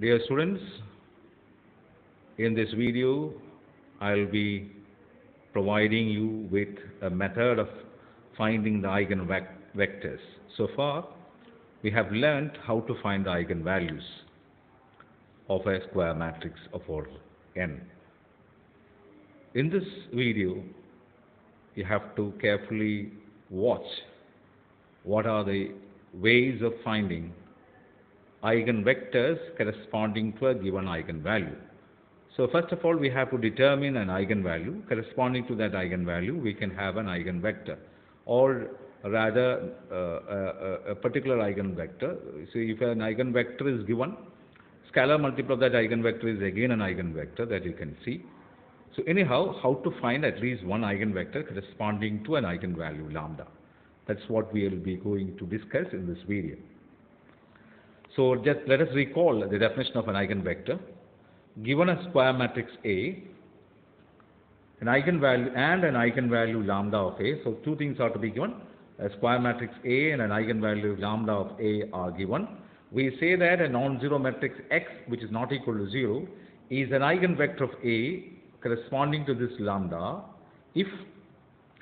Dear students, in this video, I'll be providing you with a method of finding the eigenvectors. So far, we have learned how to find the eigenvalues of a square matrix of order n. In this video, you have to carefully watch what are the ways of finding eigenvectors corresponding to a given eigenvalue. So first of all, we have to determine an eigenvalue. Corresponding to that eigenvalue, we can have an eigenvector or rather uh, a, a, particular eigenvector. So if an eigenvector is given, scalar multiple of that eigenvector is again an eigenvector that you can see. So anyhow, how to find at least one eigenvector corresponding to an eigenvalue lambda. That's what we will be going to discuss in this video. So just let us recall the definition of an eigenvector. Given a square matrix A, an eigenvalue and an eigenvalue lambda of A. So two things are to be given. A square matrix A and an eigenvalue lambda of A are given. We say that a non-zero matrix X which is not equal to 0 is an eigenvector of A corresponding to this lambda if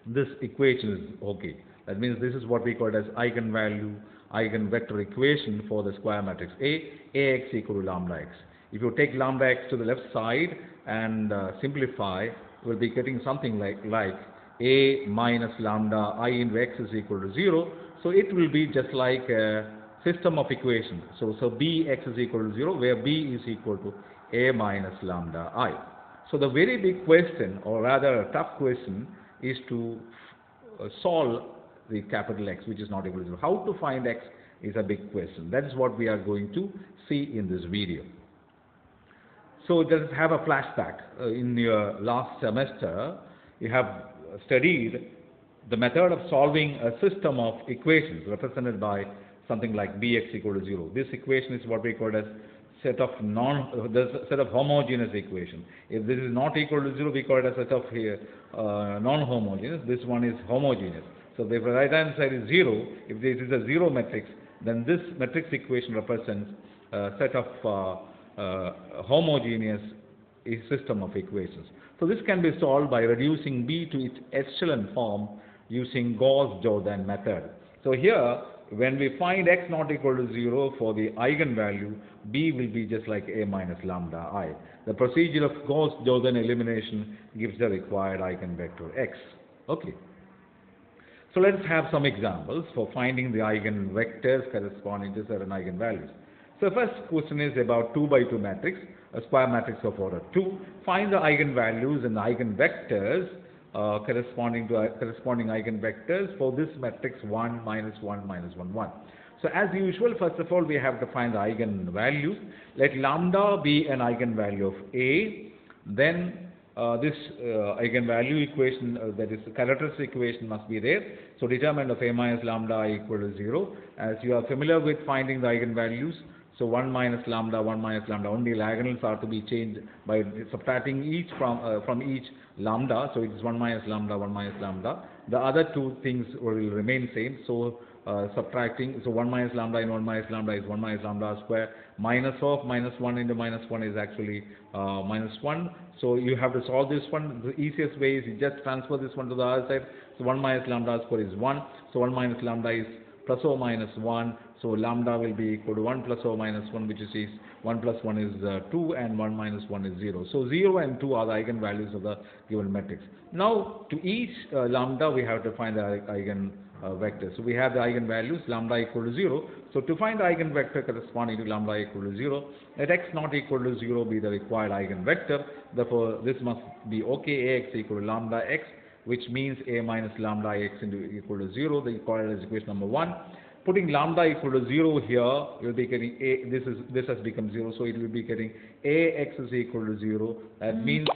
this equation is okay. That means this is what we call as eigenvalue eigenvector equation for the square matrix A, Ax equal to lambda x. If you take lambda x to the left side and uh, simplify, we'll be getting something like, like A minus lambda i into x is equal to 0. So it will be just like a system of equations. So, so Bx is equal to 0 where B is equal to A minus lambda i. So the very big question or rather a tough question is to uh, solve the capital X which is not equal to 0. How to find X is a big question. That is what we are going to see in this video. So just have a flashback. Uh, in your last semester, you have studied the method of solving a system of equations represented by something like bx equal to 0. This equation is what we call as set of non uh, the set of homogeneous equation. If this is not equal to 0, we call it a set of uh, non-homogeneous. This one is homogeneous. So if the right hand side is 0, if this is a 0 matrix, then this matrix equation represents a set of uh, uh, homogeneous system of equations. So this can be solved by reducing B to its echelon form using Gauss-Jordan method. So here, when we find x not equal to 0 for the eigenvalue, B will be just like A minus lambda i. The procedure of Gauss-Jordan elimination gives the required eigenvector x. Okay. So let's have some examples for finding the eigenvectors corresponding to certain eigenvalues. So first question is about 2 by 2 matrix, a square matrix of order 2. Find the eigenvalues and the eigenvectors uh, corresponding to uh, corresponding eigenvectors for this matrix 1 minus 1 minus 1 1. So as usual, first of all, we have to find the eigenvalues. Let lambda be an eigenvalue of A. Then this uh, eigenvalue equation, uh, that is characteristic equation must be there. So determinant of A minus lambda I equal to 0. As you are familiar with finding the eigenvalues, so 1 minus lambda, 1 minus lambda, only diagonals are to be changed by subtracting each from, uh, from each lambda. So it is 1 minus lambda, 1 minus lambda. The other two things will remain same. So uh, subtracting, so 1 minus lambda and 1 minus lambda is 1 minus lambda square. Minus of minus 1 into minus 1 is actually uh, minus 1. So you have to solve this one. The easiest way is you just transfer this one to the other side. So 1 minus lambda square is 1. So 1 minus lambda is plus or minus 1. So lambda will be equal to 1 plus or minus 1 which is 1 plus 1 is uh, 2 and 1 minus 1 is 0. So 0 and 2 are the eigenvalues of the given matrix. Now to each uh, lambda we have to find the eigen uh, vector. So we have the eigenvalues lambda equal to 0. So to find the eigenvector corresponding to lambda equal to 0, let x not equal to 0 be the required eigenvector. Therefore, this must be okay, ax equal to lambda x, which means a minus lambda x into equal to 0. The as equation number 1. Putting lambda equal to 0 here, you'll be getting a, this is, this has become 0, so it will be getting ax is equal to 0. That means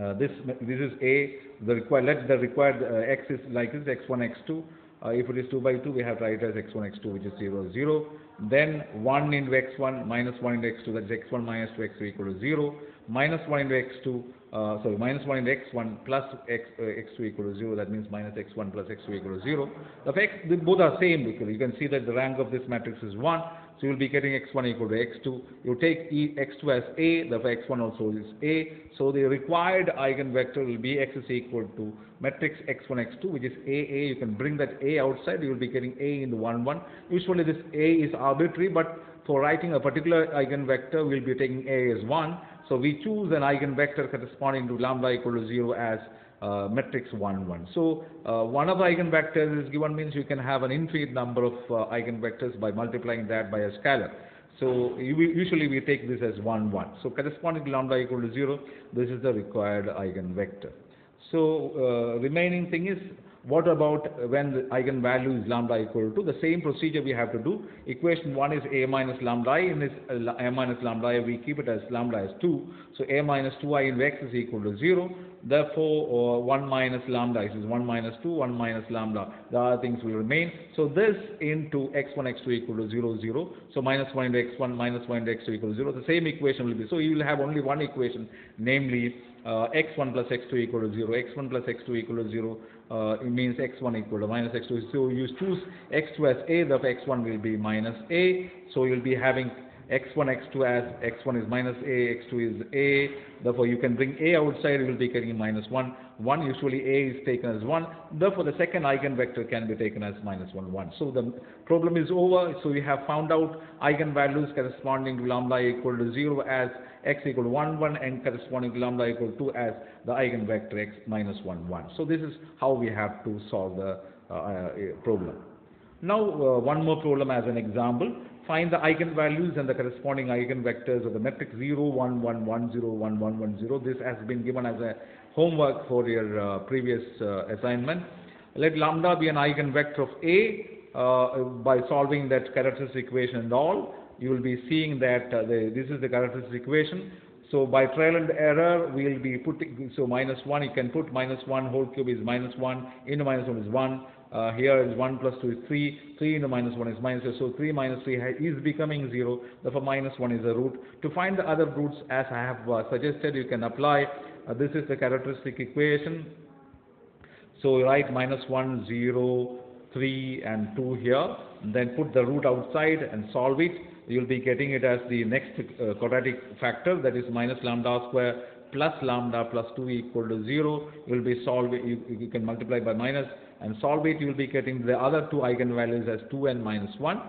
uh, this this is a the required let the required uh, x is like this x1 x2 uh, if it is 2 by 2 we have to write as x1 x2 which is 0 0 then 1 into x1 minus 1 into x2 that is x1 minus 2 x2 equal to 0 minus 1 into x2, uh, sorry, minus 1 into x1 plus x, uh, x2 equal to 0, that means minus x1 plus x2 equal to 0. The x, the, both are same because you can see that the rank of this matrix is 1, so you will be getting x1 equal to x2. You take e, x2 as a, therefore x1 also is a, so the required eigenvector will be x is equal to matrix x1, x2, which is a, a, you can bring that a outside, you will be getting a in the 1, 1. Usually this a is arbitrary, but for writing a particular eigenvector, we'll be taking a as 1. So we choose an eigenvector corresponding to lambda equal to 0 as uh, matrix 1, 1. So uh, one of the eigenvectors is given means you can have an infinite number of uh, eigenvectors by multiplying that by a scalar. So usually we take this as 1, 1. So corresponding to lambda equal to 0, this is the required eigenvector. So uh, remaining thing is what about when the eigenvalue is lambda equal to? The same procedure we have to do. Equation 1 is a minus lambda i. In this uh, a minus lambda i, we keep it as lambda as 2. So a minus 2i in x is equal to 0. Therefore, uh, 1 minus lambda is 1 minus 2, 1 minus lambda. The other things will remain. So this into x1, x2 equal to 0, 0. So minus 1 into x1, minus 1 into x2 equal to 0. The same equation will be. So you will have only one equation, namely uh, x1 plus x2 equal to 0. x1 plus x2 equal to 0 uh, means x1 equal to minus x2. So you choose x2 as a, therefore x1 will be minus a. So you'll be having x1, x2 as x1 is minus a, x2 is a. Therefore you can bring a outside, you will be getting minus 1. 1 usually a is taken as 1. Therefore the second eigenvector can be taken as minus 1, 1. So the problem is over. So we have found out eigenvalues corresponding to lambda equal to 0 as x equal to 1, 1 and corresponding to lambda equal to 2 as the eigenvector x minus 1, 1. So this is how we have to solve the uh, uh, problem. Now uh, one more problem as an example. Find the eigenvalues and the corresponding eigenvectors of the matrix 0, 1, 1, 1, 0, 1, 1, 1, 0. This has been given as a homework for your uh, previous uh, assignment. Let lambda be an eigenvector of A uh, by solving that characteristic equation and all you will be seeing that uh, the, this is the characteristic equation. So by trial and error, we will be putting, so minus 1, you can put minus 1 whole cube is minus 1, into minus 1 is 1, uh, here is 1 plus 2 is 3, 3 into minus 1 is minus 2, so 3 minus 3 is becoming 0, therefore minus 1 is a root. To find the other roots, as I have uh, suggested, you can apply, uh, this is the characteristic equation. So write minus 1, 0, 3 and 2 here, then put the root outside and solve it. You will be getting it as the next uh, quadratic factor. That is minus lambda square plus lambda plus 2 equal to 0. You will be solving, you, you can multiply by minus and solve it. You will be getting the other two eigenvalues as 2 and minus 1.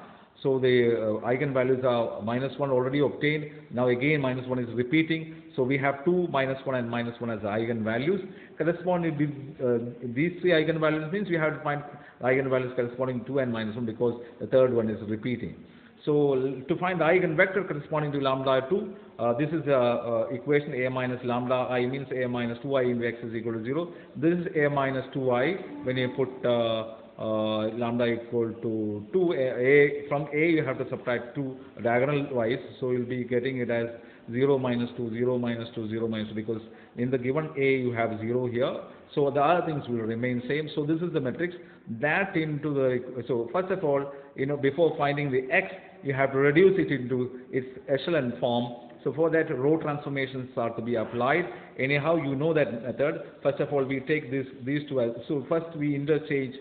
So the uh, eigenvalues are minus 1 already obtained. Now again minus 1 is repeating. So we have 2 minus 1 and minus 1 as eigenvalues. Corresponding with uh, these three eigenvalues means we have to find eigenvalues corresponding to 2 and minus 1 because the third one is repeating. So to find the eigenvector corresponding to lambda 2, uh, this is the uh, equation a minus lambda i means a minus 2i into x is equal to 0. This is a minus 2i when you put uh, lambda equal to 2 a, a, from a you have to subtract 2 diagonal wise so you'll be getting it as 0 minus 2 0 minus 2 0 minus 2 because in the given a you have 0 here so the other things will remain same so this is the matrix that into the so first of all you know before finding the x you have to reduce it into its echelon form. So for that, row transformations are to be applied. Anyhow, you know that method. First of all, we take this, these two. As, so first we interchange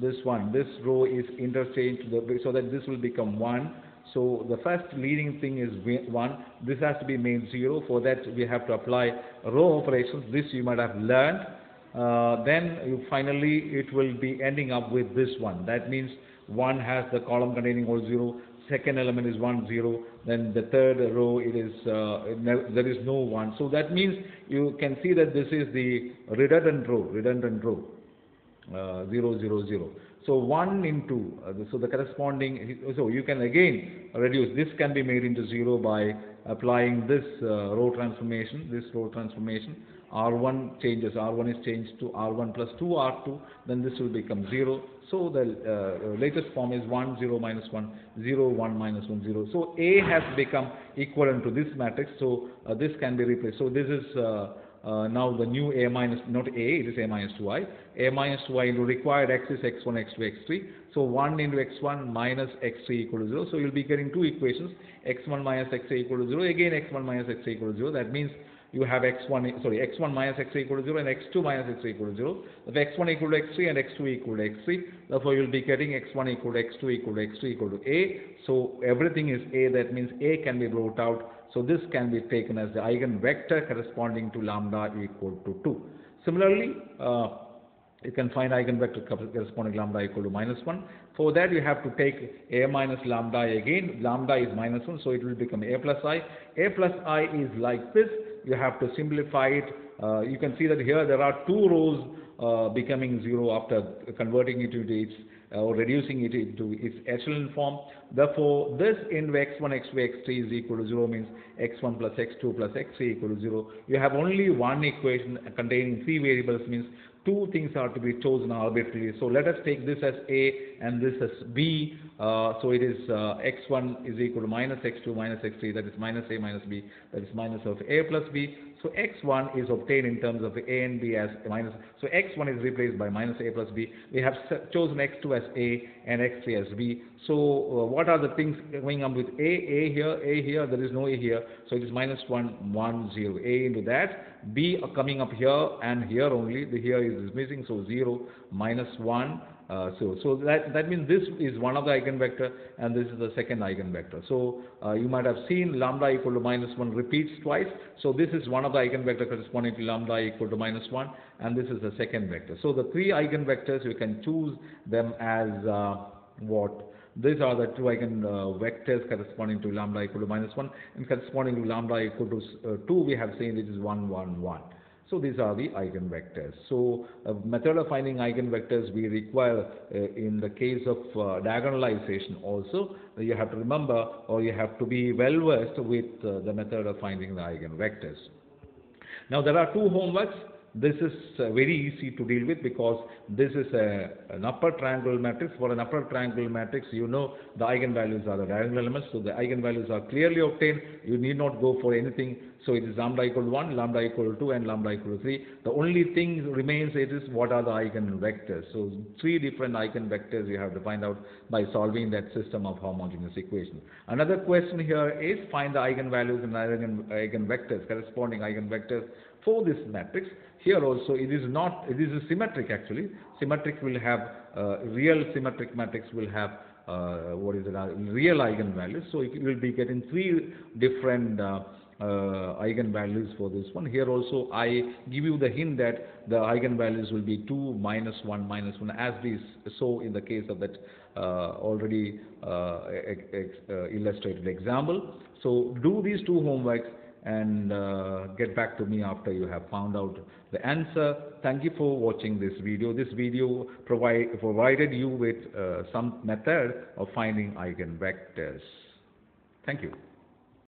this one. This row is interchanged so that this will become 1. So the first leading thing is 1. This has to be made 0. For that, we have to apply row operations. This you might have learned. Uh, then finally it will be ending up with this one. That means 1 has the column containing all 0. 0 second element is 1 0 then the third row it is uh, there is no 1 so that means you can see that this is the redundant row redundant row 0 0 0 so 1 into uh, so the corresponding so you can again reduce this can be made into 0 by applying this uh, row transformation this row transformation R1 changes, R1 is changed to R1 plus 2 R2, then this will become 0. So the uh, latest form is 1, 0, minus 1, 0, 1, minus 1, 0. So A has become equivalent to this matrix, so uh, this can be replaced. So this is uh, uh now the new A minus, not A, it is A minus 2i. A minus 2i into required x is x1, x2, x3. So 1 into x1 minus x3 equal to 0. So you'll be getting two equations, x1 minus x3 equal to 0, again x1 minus x3 equal to 0. That means you have x1, sorry, x1 minus x equal to 0 and x2 minus x equal to 0. If x1 equal to x3 and x2 equal to x3, therefore you will be getting x1 equal to x2 equal to x3 equal to a. So everything is a, that means a can be brought out. So this can be taken as the eigenvector corresponding to lambda equal to 2. Similarly, uh, you can find eigenvector corresponding lambda equal to minus 1. For that you have to take a minus lambda again. Lambda is minus 1 so it will become a plus i. a plus i is like this. You have to simplify it. Uh, you can see that here there are two rows uh, becoming 0 after converting it into its or reducing it into its echelon form. Therefore, this in x1, x2, x3 is equal to 0 means x1 plus x2 plus x3 equal to 0. You have only one equation containing three variables means two things are to be chosen arbitrarily. So let us take this as A and this as B. Uh, so it is uh, x1 is equal to minus x2 minus x3 that is minus A minus B that is minus of A plus B. So x1 is obtained in terms of A and B as minus. So x1 is replaced by minus A plus B. We have chosen x2 as A and x3 as B. So uh, what are the things going on with A? A here, A here, there is no A here. So it is minus 1, 1, 0. A into that. B coming up here and here only. The here is missing. So 0, minus 1, uh, so, so that, that means this is one of the eigenvector and this is the second eigenvector. So uh, you might have seen lambda equal to minus 1 repeats twice. So this is one of the eigenvector corresponding to lambda equal to minus 1 and this is the second vector. So the three eigenvectors you can choose them as uh, what? These are the two eigenvectors corresponding to lambda equal to minus 1 and corresponding to lambda equal to uh, 2 we have seen this is 1 1 1. So these are the eigenvectors. So a method of finding eigenvectors we require uh, in the case of uh, diagonalization also. You have to remember or you have to be well versed with uh, the method of finding the eigenvectors. Now there are two homeworks. This is uh, very easy to deal with because this is a, an upper triangle matrix. For an upper triangle matrix, you know the eigenvalues are the diagonal elements. So the eigenvalues are clearly obtained. You need not go for anything so it is lambda equal to 1, lambda equal to 2 and lambda equal to 3. The only thing remains it is what are the eigenvectors. So three different eigenvectors you have to find out by solving that system of homogeneous equation. Another question here is find the eigenvalues and eigen, eigenvectors, corresponding eigenvectors for this matrix. Here also it is not, it is a symmetric actually. Symmetric will have, uh, real symmetric matrix will have uh, what is it, uh, real eigenvalues. So you will be getting three different uh, eigenvalues for this one. Here also I give you the hint that the eigenvalues will be 2 minus 1 minus 1 as we saw in the case of that uh, already uh, uh, illustrated example. So do these two homeworks and uh, get back to me after you have found out the answer. Thank you for watching this video. This video provide, provided you with uh, some method of finding eigenvectors. Thank you.